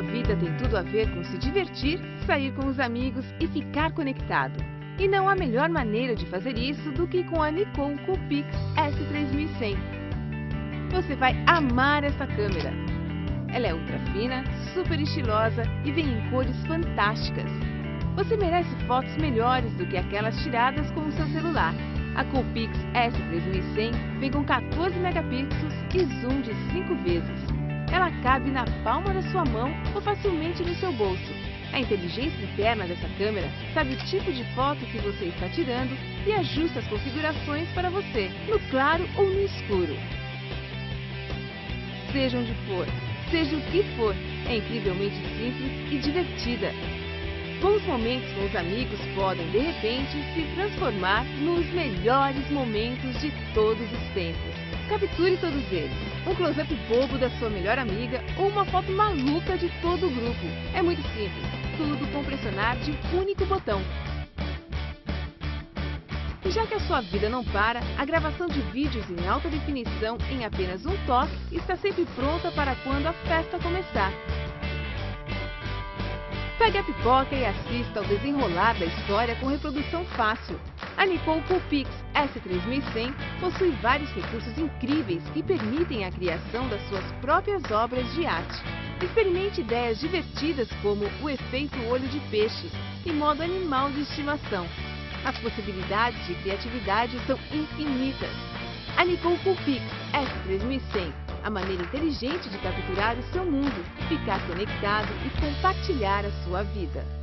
vida tem tudo a ver com se divertir, sair com os amigos e ficar conectado. E não há melhor maneira de fazer isso do que com a Nikon Coolpix S3100. Você vai amar essa câmera. Ela é ultra fina, super estilosa e vem em cores fantásticas. Você merece fotos melhores do que aquelas tiradas com o seu celular. A Coolpix S3100 vem com 14 megapixels e zoom de 5 vezes. Ela cabe na palma da sua mão ou facilmente no seu bolso. A inteligência interna dessa câmera sabe o tipo de foto que você está tirando e ajusta as configurações para você, no claro ou no escuro. Seja onde for, seja o que for, é incrivelmente simples e divertida. Bons momentos com os amigos podem, de repente, se transformar nos melhores momentos de todos os tempos. Capture todos eles. Um close-up bobo da sua melhor amiga ou uma foto maluca de todo o grupo. É muito simples. Tudo com pressionar de um único botão. E já que a sua vida não para, a gravação de vídeos em alta definição em apenas um toque está sempre pronta para quando a festa começar. Pegue a pipoca e assista ao desenrolar da história com reprodução fácil. A Nikon Coolpix S3100 possui vários recursos incríveis que permitem a criação das suas próprias obras de arte. Experimente ideias divertidas como o efeito olho de peixe e modo animal de estimação. As possibilidades de criatividade são infinitas. A Nikon Coolpix S3100 a maneira inteligente de capturar o seu mundo, ficar conectado e compartilhar a sua vida.